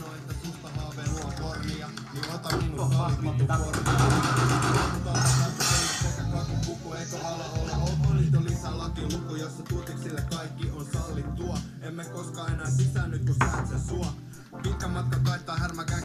sano, että susta haave luo kornia, niin ota minut kali kornia. puku, eikö ala olla oppositio lisää lakiluku, jossa tutiksille kaikki on sallittua. Emme koskaan enää sisään nyt kun sä